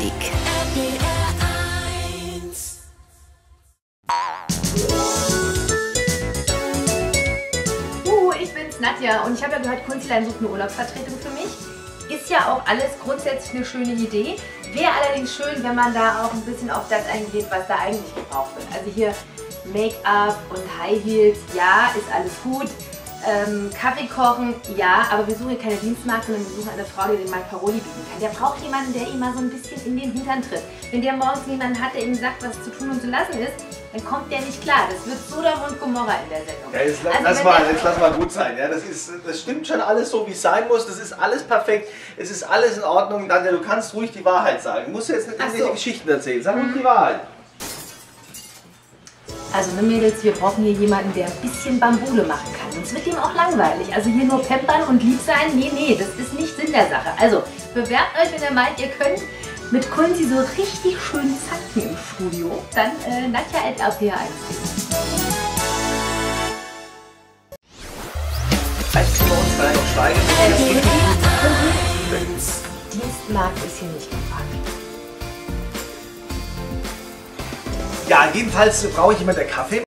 Musik. Uh, ich bin's Nadja und ich habe ja gehört, Kunstlein sucht eine Urlaubsvertretung für mich. Ist ja auch alles grundsätzlich eine schöne Idee. Wäre allerdings schön, wenn man da auch ein bisschen auf das eingeht, was da eigentlich gebraucht wird. Also hier Make-up und High Heels, ja, ist alles gut. Ähm, Kaffee kochen, ja, aber wir suchen hier keine Dienstmarke, sondern wir suchen eine Frau, die den mal Paroli bieten kann. Der braucht jemanden, der ihm mal so ein bisschen in den Hintern tritt. Wenn der morgens jemanden hat, der ihm sagt, was zu tun und zu lassen ist, dann kommt der nicht klar. Das wird Sodom und Gomorra in der Sendung. Ja, jetzt, Also lass mal, jetzt lass mal gut sein. Ja, das, ist, das stimmt schon alles so, wie es sein muss. Das ist alles perfekt. Es ist alles in Ordnung. Nadja, du kannst ruhig die Wahrheit sagen. Du musst jetzt nicht irgendwelche so. Geschichten erzählen. Sag ruhig die Wahrheit. Also ne Mädels, wir brauchen hier jemanden, der ein bisschen Bambule machen kann. Sonst wird ihm auch langweilig. Also hier nur pampern und lieb sein, nee, nee, das ist nicht Sinn der Sache. Also bewerbt euch, wenn ihr meint, ihr könnt mit Kunzi so richtig schön zanken im Studio. Dann äh, nadja.rpa1. Vielleicht können wir uns vielleicht noch steigern. Dienstmarkt ist hier nicht gefragt. Ja, jedenfalls brauche ich jemanden, der Kaffee